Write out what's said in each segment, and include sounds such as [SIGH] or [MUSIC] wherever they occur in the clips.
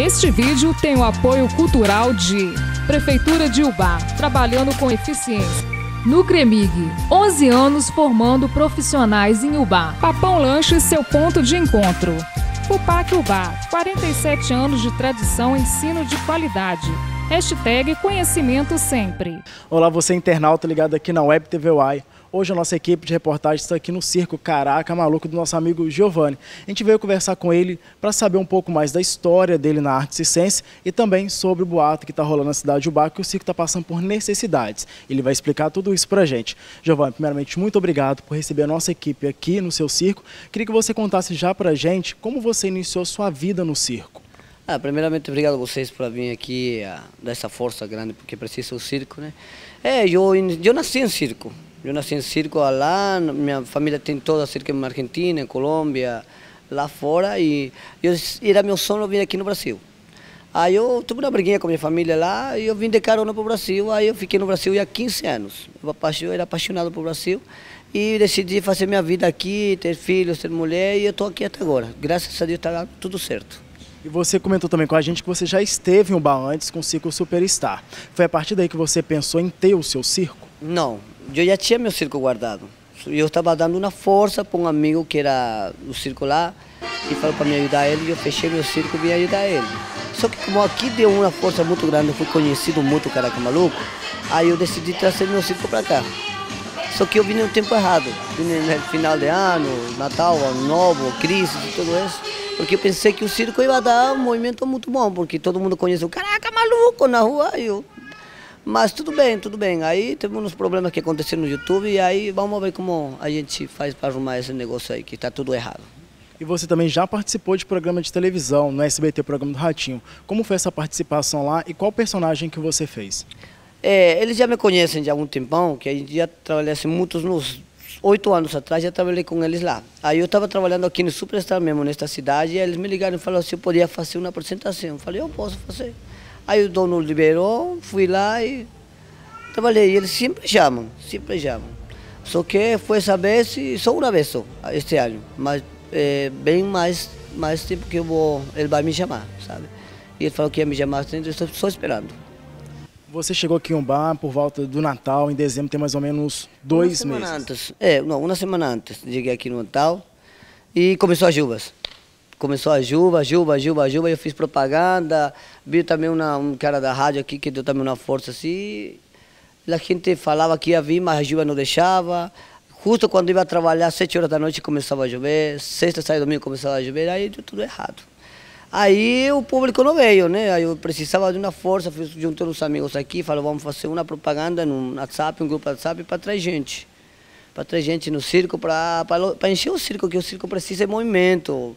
Este vídeo tem o apoio cultural de Prefeitura de Ubá, trabalhando com eficiência. Nucremig, 11 anos formando profissionais em Ubá. Papão Lanche, seu ponto de encontro. Fupac Ubá, 47 anos de tradição, ensino de qualidade. Hashtag conhecimento sempre. Olá, você internauta ligado aqui na Web TV Uai. Hoje a nossa equipe de reportagem está aqui no Circo Caraca Maluco do nosso amigo Giovanni. A gente veio conversar com ele para saber um pouco mais da história dele na arte circense e também sobre o boato que está rolando na cidade de Ubá, que o circo está passando por necessidades. Ele vai explicar tudo isso para a gente. Giovanni, primeiramente, muito obrigado por receber a nossa equipe aqui no seu circo. Queria que você contasse já para a gente como você iniciou sua vida no circo. Ah, primeiramente, obrigado a vocês por vir aqui, a dar essa força grande, porque precisa o circo, né? É, eu, eu nasci em circo. Eu nasci em circo lá, minha família tem toda circo na Argentina, em Colômbia, lá fora, e eu, era meu sonho vir aqui no Brasil. Aí eu tive uma briguinha com minha família lá e eu vim de carona para o Brasil. Aí eu fiquei no Brasil há 15 anos. Eu era apaixonado pelo Brasil e decidi fazer minha vida aqui, ter filhos, ter mulher e eu estou aqui até agora. Graças a Deus está tudo certo. E você comentou também com a gente que você já esteve em Uba antes com o Circo Superstar. Foi a partir daí que você pensou em ter o seu circo? Não, eu já tinha meu circo guardado. Eu estava dando uma força para um amigo que era do circo lá e falou para me ajudar ele e eu fechei meu circo e vim ajudar ele. Só que como aqui deu uma força muito grande, fui conhecido muito, caraca maluco, aí eu decidi trazer meu circo para cá. Só que eu vim no tempo errado, vim no final de ano, Natal, Ano Novo, crise e tudo isso. Porque eu pensei que o circo ia dar um movimento muito bom, porque todo mundo conhece o caraca maluco na rua, e eu mas tudo bem, tudo bem. Aí temos uns problemas que aconteceram no YouTube e aí vamos ver como a gente faz para arrumar esse negócio aí, que está tudo errado. E você também já participou de programa de televisão, no SBT, programa do Ratinho. Como foi essa participação lá e qual personagem que você fez? É, eles já me conhecem de algum tempão, que a gente já trabalhou assim, muitos nos oito anos atrás, já trabalhei com eles lá. Aí eu estava trabalhando aqui no Superstar mesmo, nesta cidade, e eles me ligaram e falaram se eu podia fazer uma apresentação. Eu falei, eu posso fazer. Aí o dono liberou, fui lá e trabalhei. Eles sempre chamam, sempre chamam. Só que foi essa vez e só uma vez só, este ano. Mas é, bem mais, mais tempo que eu vou, ele vai me chamar, sabe? E ele falou que ia me chamar, então estou só esperando. Você chegou aqui em um bar por volta do Natal, em dezembro, tem mais ou menos dois uma meses. Antes, é, não, uma semana antes. Cheguei aqui no Natal e começou as chuvas começou a chuva, chuva, chuva, chuva, eu fiz propaganda, vi também uma, um cara da rádio aqui que deu também uma força assim, a gente falava que ia vir, mas a chuva não deixava, justo quando ia trabalhar, sete horas da noite começava a chover, sexta, sábado, domingo começava a chover, aí deu tudo errado. Aí o público não veio, né? Aí eu precisava de uma força, juntei uns amigos aqui, falou, vamos fazer uma propaganda no WhatsApp, um grupo WhatsApp para trazer gente. Para trazer gente no circo, para encher o circo, que o circo precisa de movimento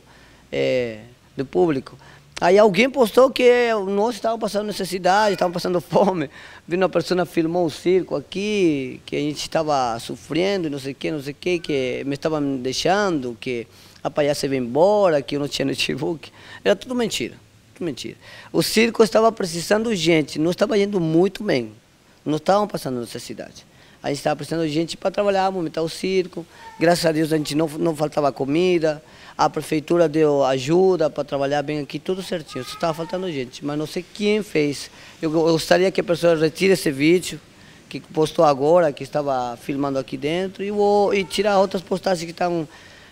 é, do público. Aí alguém postou que nós estávamos passando necessidade, estávamos passando [LAUGHS] fome. Vi uma pessoa filmou um circo aqui, que a gente estava sofrendo, não sei o que, não sei o que, que me estavam deixando, que a palhaça ia embora, que eu não tinha [LAUGHS] notebook. Era tudo mentira, tudo mentira. O circo estava precisando de gente, não estava indo muito bem. Não estavam passando necessidade. A gente estava precisando de gente para trabalhar, movimentar o circo. Graças a Deus a gente não, não faltava comida a prefeitura deu ajuda para trabalhar bem aqui, tudo certinho. Só estava faltando gente, mas não sei quem fez. Eu gostaria que a pessoa retire esse vídeo que postou agora, que estava filmando aqui dentro, e, vou, e tirar outras postagens que estão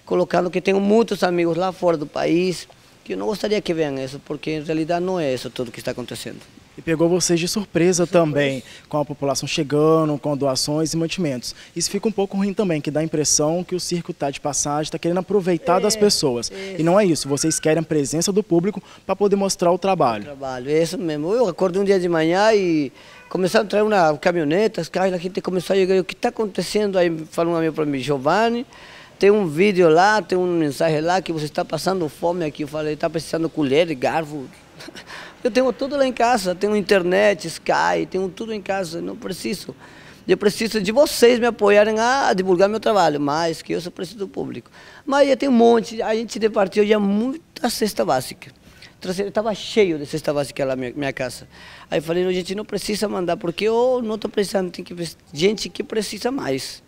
colocando, que tenho muitos amigos lá fora do país, que eu não gostaria que vejam isso, porque em realidade não é isso tudo que está acontecendo. E pegou vocês de surpresa, também, com a população chegando, com doações e mantimentos. Isso fica um pouco ruim também, que dá a impressão que o circo está de passagem, está querendo aproveitar é, das pessoas. Isso. E não é isso, vocês querem a presença do público para poder mostrar o trabalho. O trabalho, é isso mesmo. Eu acordei um dia de manhã e começaram a trazer uma caminhoneta, as a gente começou a chegar, o que está acontecendo? Aí falou um amigo para mim, Giovanni, tem um vídeo lá, tem uma mensagem lá que você está passando fome aqui. Eu falei, está precisando de colher, garfo. [LAUGHS] Eu tenho tudo lá em casa, tenho internet, Sky, tenho tudo em casa, não preciso. Eu preciso de vocês me apoiarem a divulgar meu trabalho, mais que eu só preciso do público. Mas eu tenho um monte, a gente repartiu já muita cesta básica. Estava cheio de cesta básica lá na minha, minha casa. Aí eu falei, a gente não precisa mandar, porque eu não estou precisando, tem que gente que precisa mais.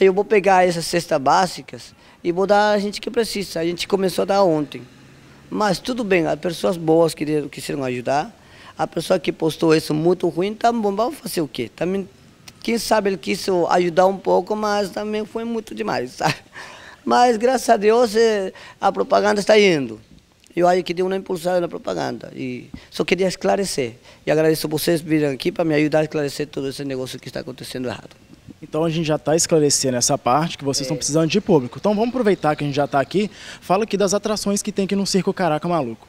Aí eu vou pegar essas cestas básicas e vou dar a gente que precisa. A gente começou a dar ontem. Mas tudo bem, as pessoas boas queriam, quiseram ajudar. A pessoa que postou isso muito ruim, tá bom, vamos fazer o quê? Também, quem sabe ele quis ajudar um pouco, mas também foi muito demais, [LAUGHS] sabe? Mas graças a Deus eh, a propaganda está indo. Eu acho que deu uma impulsada na propaganda. E só queria esclarecer. E agradeço vocês virem aqui para me ajudar a esclarecer todo esse negócio que está acontecendo errado. Então a gente já está esclarecendo essa parte que vocês estão é. precisando de público. Então vamos aproveitar que a gente já está aqui. Fala aqui das atrações que tem aqui no Circo Caraca Maluco.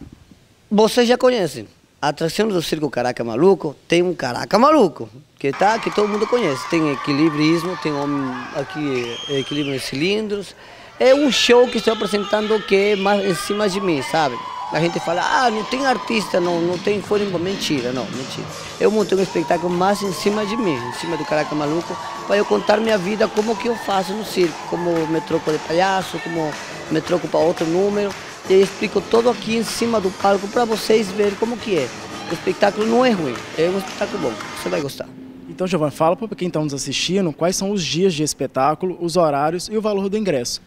Vocês já conhecem. A atração do Circo Caraca Maluco tem um Caraca Maluco, que tá, que todo mundo conhece. Tem equilibrismo, tem homem aqui equilíbrio em cilindros. É um show que estou apresentando que é mais em cima de mim, sabe? A gente fala, ah, não tem artista, não, não tem fora. Mentira, não, mentira. Eu montei um espetáculo mais em cima de mim, em cima do Caraca Maluco, para eu contar minha vida, como que eu faço no circo, como me troco de palhaço, como me troco para outro número. E eu explico todo aqui em cima do palco para vocês verem como que é. O espetáculo não é ruim, é um espetáculo bom, você vai gostar. Então, Giovanni, fala para quem está nos assistindo quais são os dias de espetáculo, os horários e o valor do ingresso.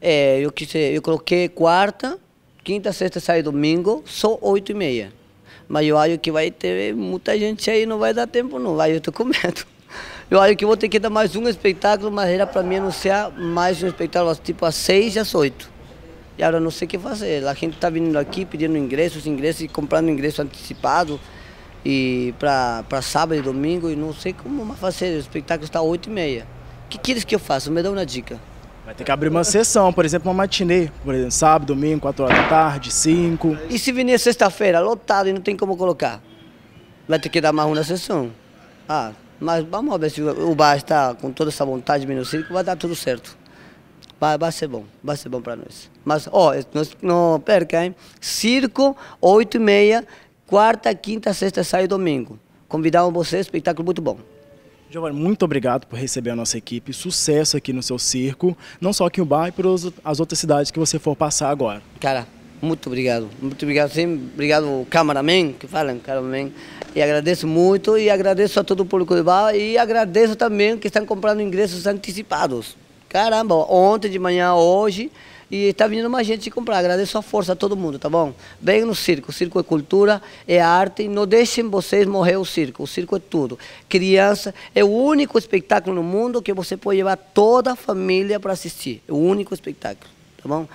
É, eu, quis, eu coloquei quarta, quinta, sexta, sai domingo, só oito e meia. Mas eu acho que vai ter muita gente aí, não vai dar tempo não, vai, eu tô com medo. [LAUGHS] Eu acho que vou ter que dar mais um espetáculo, mas era para mim anunciar mais um espetáculo, tipo às seis e às oito. E agora não sei o que fazer. A gente está vindo aqui pedindo ingressos, ingressos e comprando ingresso antecipado e para sábado e domingo e não sei como fazer. O espetáculo está às oito e meia. O que queres que eu faça? Me dá uma dica. Vai ter que abrir uma sessão, por exemplo, uma matinê, por exemplo, sábado, domingo, 4 horas da tarde, 5. E se vir sexta-feira, lotado e não tem como colocar? Vai ter que dar mais uma sessão. Ah, mas vamos ver se o bar está com toda essa vontade de circo, vai dar tudo certo. Vai, vai ser bom, vai ser bom para nós. Mas, ó, não, não perca, hein? Circo, 8 e meia, quarta, quinta, sexta, sai domingo. Convidamos vocês, espetáculo muito bom. Giovanni, muito obrigado por receber a nossa equipe. Sucesso aqui no seu circo, não só aqui no bar, e para as outras cidades que você for passar agora. Cara, muito obrigado. Muito obrigado, sim. Obrigado, cameraman, que falam, cameraman. E agradeço muito e agradeço a todo o público do bar e agradeço também que estão comprando ingressos antecipados. Caramba, ontem de manhã, hoje, e está vindo mais gente comprar. Agradeço a força a todo mundo, tá bom? Venham no circo. O circo é cultura, é arte. Não deixem vocês morrer o circo. O circo é tudo. Criança é o único espetáculo no mundo que você pode levar toda a família para assistir. É o único espetáculo, tá bom?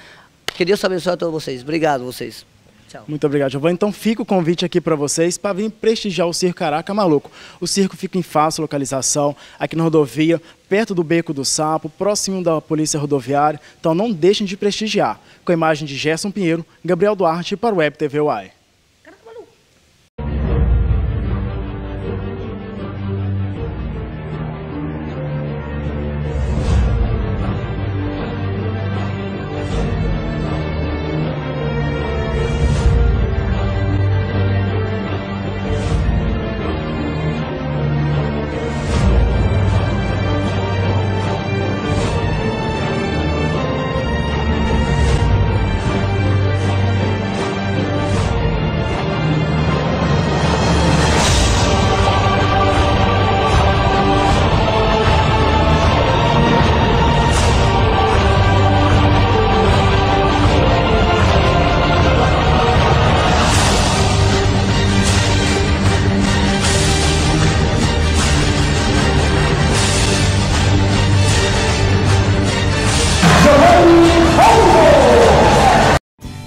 Que Deus abençoe a todos vocês. Obrigado vocês. Tchau. Muito obrigado, Giovanni. Então fica o convite aqui para vocês para vir prestigiar o Circo Caraca Maluco. O circo fica em fácil localização, aqui na rodovia, perto do Beco do Sapo, próximo da Polícia Rodoviária. Então não deixem de prestigiar. Com a imagem de Gerson Pinheiro, Gabriel Duarte para o Web TV UAI.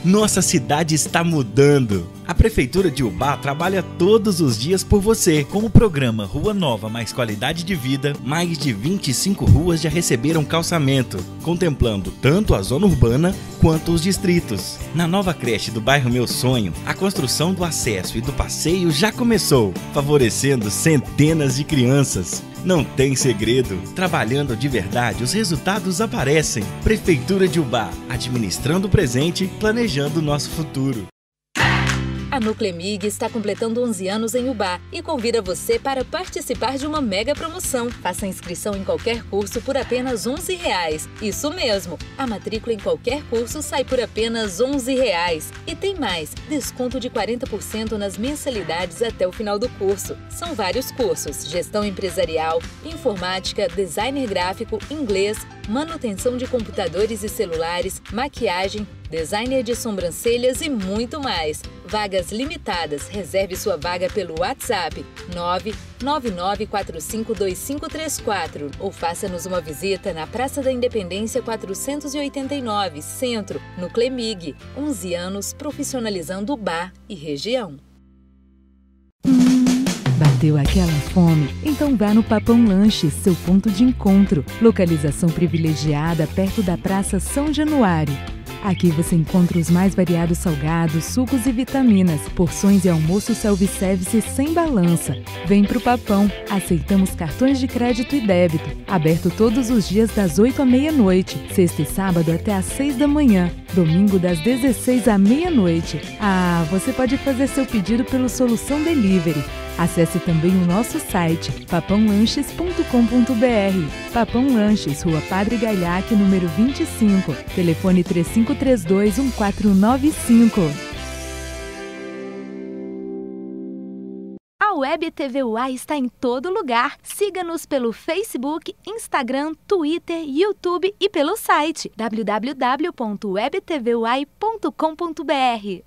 Nossa cidade está mudando. A Prefeitura de Ubá trabalha todos os dias por você. Com o programa Rua Nova Mais Qualidade de Vida, mais de 25 ruas já receberam calçamento, contemplando tanto a zona urbana quanto os distritos. Na nova creche do bairro Meu Sonho, a construção do acesso e do passeio já começou, favorecendo centenas de crianças. Não tem segredo. Trabalhando de verdade, os resultados aparecem. Prefeitura de Ubá, administrando o presente, planejando o nosso futuro. A Nuclemig está completando 11 anos em Ubá e convida você para participar de uma mega promoção. Faça inscrição em qualquer curso por apenas 11 reais. Isso mesmo, a matrícula em qualquer curso sai por apenas 11 reais. E tem mais, desconto de 40% nas mensalidades até o final do curso. São vários cursos, gestão empresarial, informática, designer gráfico, inglês, manutenção de computadores e celulares, maquiagem, designer de sobrancelhas e muito mais. Vagas limitadas. Reserve sua vaga pelo WhatsApp 999452534 ou faça-nos uma visita na Praça da Independência 489, Centro, no Clemig. 11 anos profissionalizando bar e região. Bateu aquela fome? Então vá no Papão Lanches, seu ponto de encontro. Localização privilegiada perto da Praça São Januário. Aqui você encontra os mais variados salgados, sucos e vitaminas, porções e almoço self-service sem balança. Vem pro Papão, aceitamos cartões de crédito e débito. Aberto todos os dias das 8 à meia-noite, sexta e sábado até às 6 da manhã, domingo das 16 à meia-noite. Ah, você pode fazer seu pedido pelo Solução Delivery. Acesse também o nosso site papãolanches.com.br. Papão Lanches, Rua Padre Galhaque, número 25. Telefone 3532 1495. Web TV UAI está em todo lugar. Siga-nos pelo Facebook, Instagram, Twitter, YouTube e pelo site www.webtvuai.com.br.